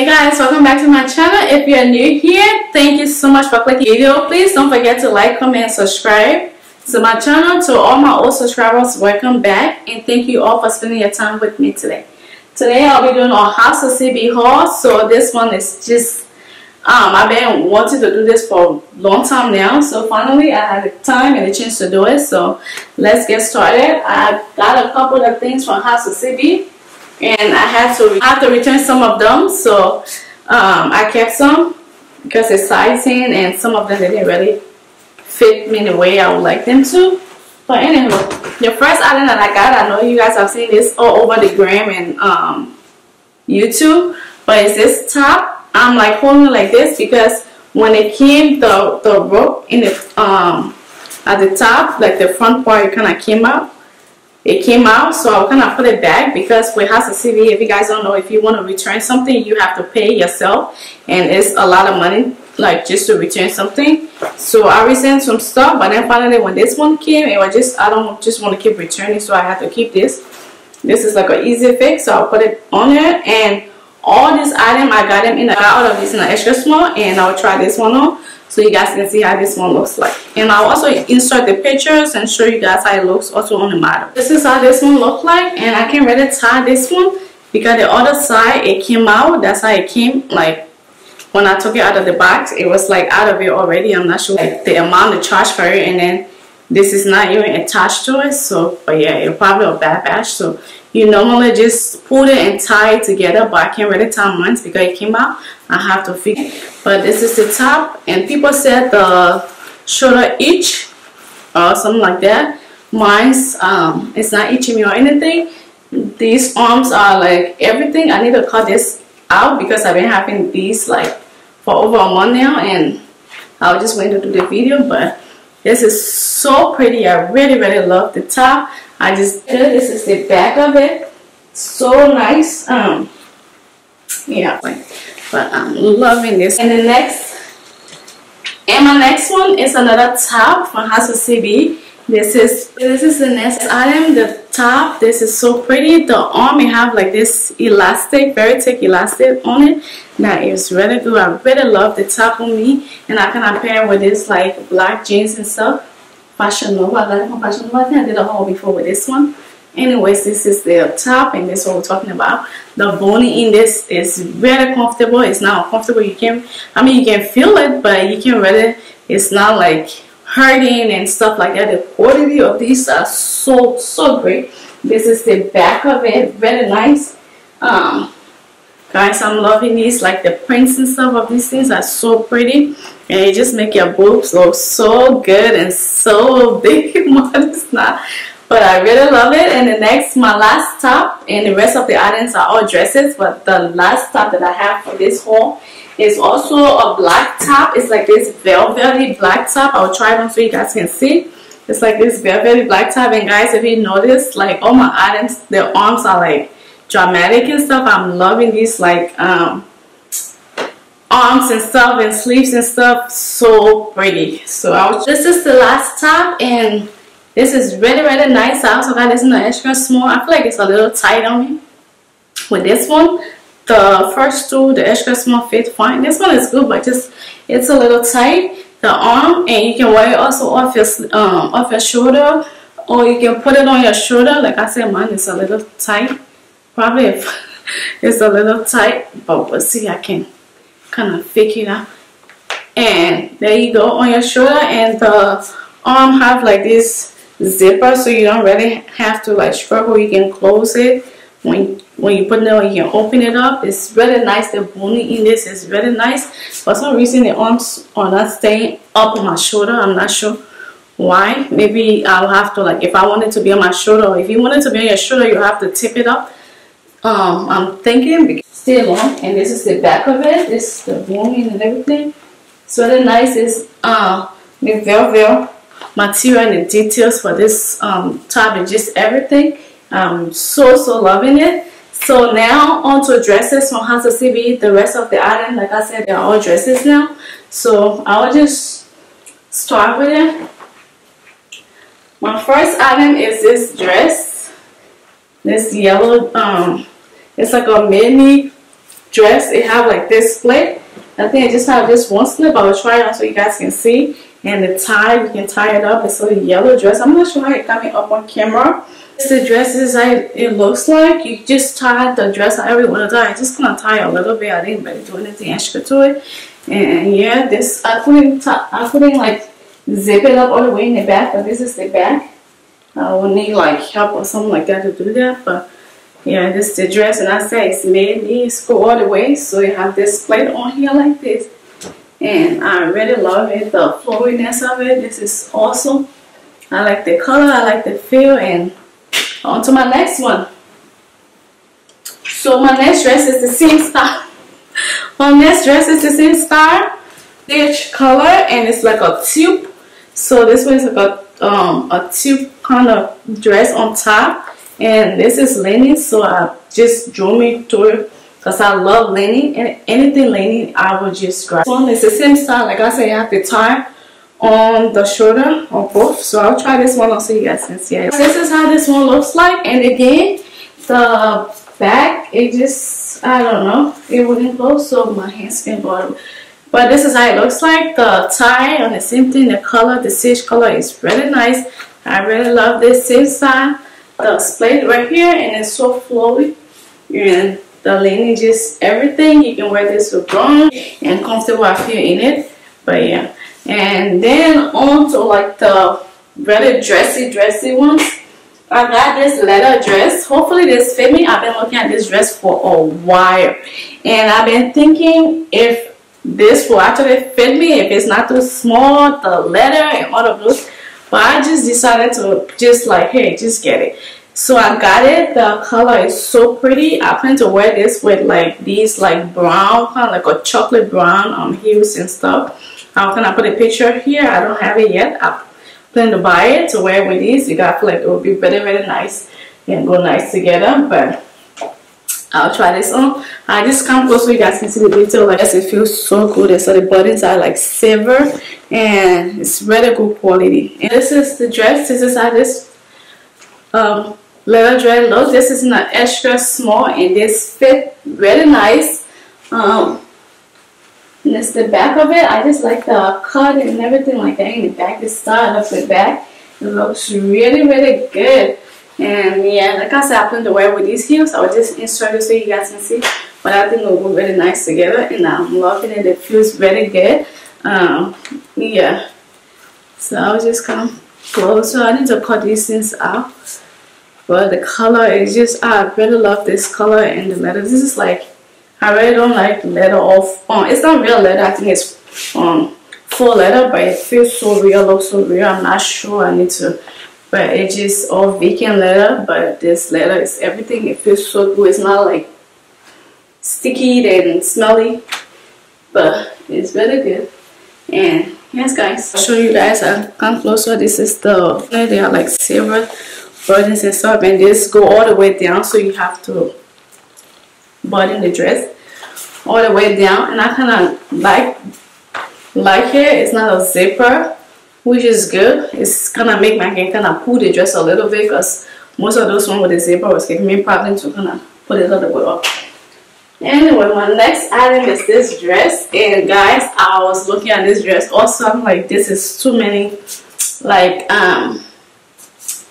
Hey guys, welcome back to my channel. If you're new here, thank you so much for clicking the video. Please don't forget to like, comment, subscribe to my channel. To all my old subscribers, welcome back. And thank you all for spending your time with me today. Today I'll be doing a House of CB haul. So this one is just, um, I've been wanting to do this for a long time now. So finally I had the time and the chance to do it. So let's get started. I got a couple of things from House of CB and I had to I have to return some of them so um, I kept some because it's sizing and some of them didn't really fit me the way I would like them to. But anyway the first item that I got I know you guys have seen this all over the gram and um, YouTube but it's this top. I'm like holding it like this because when it came the the rope in the um at the top like the front part kind of came out it came out so I'll kind of put it back because with House of CB if you guys don't know if you want to return something you have to pay yourself and it's a lot of money like just to return something. So I resent some stuff but then finally when this one came it was just I don't just want to keep returning so I have to keep this. This is like an easy fix so I'll put it on there. And all these items I got them in a out of these in an extra small and I'll try this one on so you guys can see how this one looks like. And I'll also insert the pictures and show you guys how it looks also on the model this is how this one look like and I can really tie this one because the other side it came out. That's how it came like when I took it out of the box it was like out of it already. I'm not sure like the amount of charge for it and then this is not even attached to it so but yeah it probably a bad batch so you normally just put it and tie it together but I can't really tie mine because it came out. I have to fix it. But this is the top and people said the shoulder itch or something like that. Mine's um it's not itching me or anything. These arms are like everything. I need to cut this out because I've been having these like for over a month now and I was just waiting to do the video but this is so pretty. I really really love the top I just this is the back of it. So nice um yeah but I'm loving this. And the next and my next one is another top from of CB this is this is the next item the top. This is so pretty. The arm you have like this elastic very thick elastic on it. That is really good. I really love the top on me. And I can pair with this like black jeans and stuff Fashion Nova. I got it Fashion. I think I did a haul before with this one. Anyways, this is the top and this is what we're talking about. The boning in this is very comfortable. It's not comfortable. You can, I mean, you can feel it, but you can really, it's not like hurting and stuff like that. The quality of these are so, so great. This is the back of it. Very nice. Um, guys i'm loving these like the prints and stuff of these things are so pretty. And it just make your boobs look so good and so big. It's not. But i really love it. And the next my last top and the rest of the items are all dresses but the last top that i have for this haul is also a black top. It's like this velvety black top. I'll try it on so you guys can see. It's like this velvety black top. And guys if you notice like all my items their arms are like dramatic and stuff. I'm loving these like um, arms and stuff and sleeves and stuff. So pretty. So I was, this is the last top and this is really really nice. I also got this in the extra small. I feel like it's a little tight on me. With this one, the first two, the extra small fit fine. This one is good, but just it's a little tight. The arm and you can wear it also off your um, off your shoulder or you can put it on your shoulder. Like I said, mine is a little tight probably if it's a little tight but we'll see I can kind of figure it out. And there you go on your shoulder and the arm have like this zipper so you don't really have to like struggle. You can close it. When when you put it on you can open it up. It's really nice. The boning in this. Is really nice. For some reason the arms are not staying up on my shoulder. I'm not sure why. Maybe I'll have to like if I want it to be on my shoulder if you want it to be on your shoulder you have to tip it up um, I'm thinking still on and this is the back of it. This is the boning and everything. So the nice is uh, the velvet material and the details for this um, top and just everything. I'm so so loving it. So now on to dresses from of CB the rest of the item like I said they're all dresses now. So I'll just start with it. My first item is this dress. This yellow um it's like a mini dress. It have like this split. I think I just have this one slip. I will try it on so you guys can see. And the tie you can tie it up. It's a yellow dress. I'm not sure how it coming up on camera. It's the dress is like it looks like. You just tie the dress however you want to tie I just gonna tie a little bit. I didn't really do anything extra to it. And yeah this I couldn't I couldn't like zip it up all the way in the back but this is the back. I will need like help or something like that to do that but yeah this is the dress and I say it's made needs go all the way so you have this plate on here like this. And I really love it the flowiness of it this is awesome. I like the color I like the feel and on to my next one. So my next dress is the same style. My next dress is the same style. Stitch color and it's like a tube. So this one is like a um a tube kind of dress on top and this is linen so I just drew me to it because I love linen and anything linen I will just grab. This is the same style like I said I have to tie on the shoulder or both so I'll try this one on so you guys can see it. This is how this one looks like and again the back it just I don't know it wouldn't close so my hands can go but this is how it looks like the tie on the same thing the color the stitch color is really nice I really love this same side the split right here and it's so flowy. And the linen just everything. You can wear this with brown and comfortable I feel in it. But yeah. And then on to like the really dressy dressy ones. I got this leather dress. Hopefully this fit me. I've been looking at this dress for a while. And I've been thinking if this will actually fit me if it's not too small the leather and all of those but I just decided to just like hey just get it. So I got it. The color is so pretty. I plan to wear this with like these like brown kind of like a chocolate brown um heels and stuff. How can I put a picture here. I don't have it yet. I plan to buy it to wear with these. You got like it will be very very nice and go nice together. But I'll try this on. I just come close so you guys can see the detail. Like yes, it feels so good. So the buttons are like silver and it's really good quality. And this is the dress. This is how this um, leather dress looks. This is an extra small and this fit really nice. Um, and it's the back of it. I just like the cut and everything like that in the back. The style of the back. It looks really, really good. And yeah, like I said, I plan to wear with these heels. I will just insert it so you guys can see. But I think it will go very nice together. And I'm loving it. It feels very good. Um, yeah. So I'll just come close. So I need to cut these things out. But the color is just, I really love this color and the leather. This is like, I really don't like leather off. Um, it's not real leather. I think it's um faux leather, but it feels so real, looks so real. I'm not sure. I need to but it's just all vegan leather but this leather is everything. It feels so good. It's not like sticky and smelly but it's very good. And yes guys I'll show you guys I come closer. This is the they are like silver buttons and stuff and this go all the way down so you have to button the dress all the way down. And I kind of like like it. It's not a zipper which is good. It's gonna make my hand kind of pull the dress a little bit because most of those ones with the zipper was giving me problems to kind of put it a little bit up. Anyway, my next item is this dress. And guys, I was looking at this dress also. I'm like, this is too many. Like, um,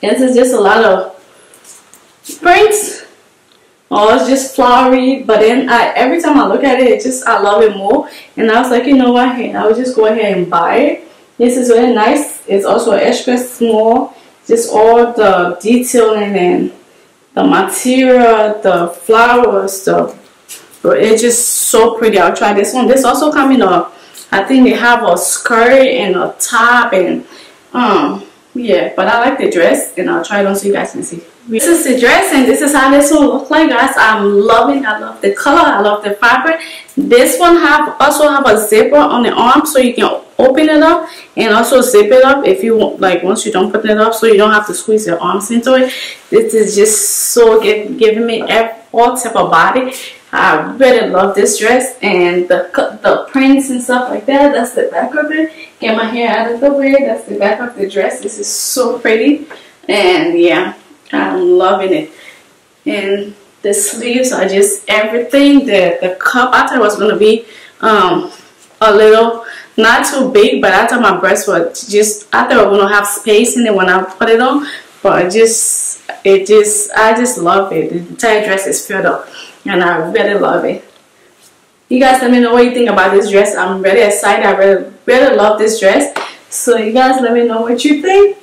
this is just a lot of prints. Oh, it's just flowery. But then I, every time I look at it, it just, I love it more. And I was like, you know what? Hey, I will just go ahead and buy it this is very nice. It's also extra small. Just all the detailing and the material, the flowers, the it's just so pretty. I'll try this one. This also coming up. I think they have a skirt and a top and um yeah, but I like the dress and I'll try it on so you guys can see. This is the dress and this is how this one looks like guys. I'm loving I love the color, I love the fabric. This one have also have a zipper on the arm so you can open it up and also zip it up if you want like once you don't put it up so you don't have to squeeze your arms into it. This is just so giving me all type of body. I really love this dress and the the prints and stuff like that that's the back of it. Get my hair out of the way that's the back of the dress. This is so pretty and yeah I'm loving it. And the sleeves are just everything. The the cup I thought was gonna be um a little not too big but I thought my breasts were just I thought I gonna have space in it when I put it on but just it just I just love it the entire dress is filled up and I really love it you guys let me know what you think about this dress I'm really excited I really really love this dress so you guys let me know what you think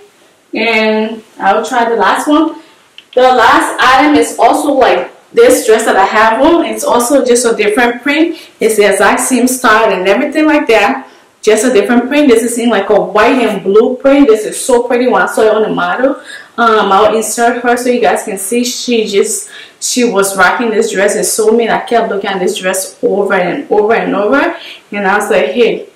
and I'll try the last one the last item is also like this dress that I have on. It's also just a different print. It's the exact same style and everything like that. Just a different print. This is in like a white and blue print. This is so pretty when I saw it on the model. Um, I'll insert her so you guys can see she just she was rocking this dress and so mean I kept looking at this dress over and over and over and I was like hey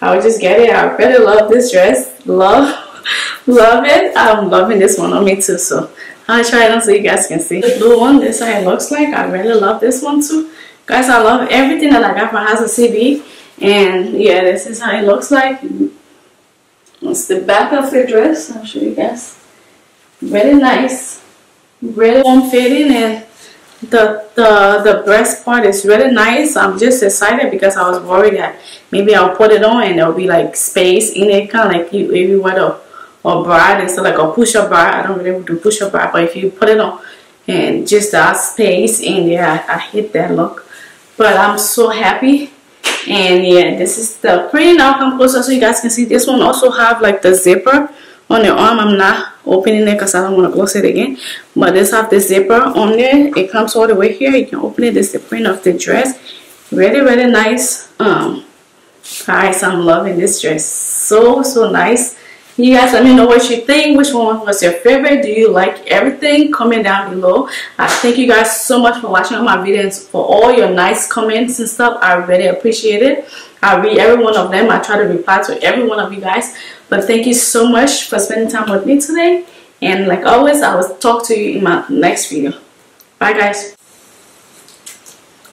I'll just get it I really love this dress love love it I'm loving this one on me too so I'll try it on so you guys can see. The blue one, this is how it looks like. I really love this one too. Guys, I love everything that I got from House of CB. And yeah, this is how it looks like. It's the back of the dress. I'll show you guys. Really nice. Really warm fitting and the the the breast part is really nice i'm just excited because i was worried that maybe i'll put it on and there'll be like space in it kind of like you if you wear a, or bra instead like a push-up bra. I don't really do push-up bra, but if you put it on and just that space in there, I, I that look. But I'm so happy. And yeah, this is the print. Now come closer so you guys can see. This one also have like the zipper on the arm. I'm not opening it because I don't want to close it again. But this have the zipper on there. It comes all the way here. You can open it. This is the print of the dress. Really, really nice. Um, guys, I'm loving this dress. So, so nice. You guys let me know what you think. Which one was your favorite? Do you like everything? Comment down below. I thank you guys so much for watching my videos, for all your nice comments and stuff. I really appreciate it. I read every one of them. I try to reply to every one of you guys. But thank you so much for spending time with me today. And like always, I will talk to you in my next video. Bye guys.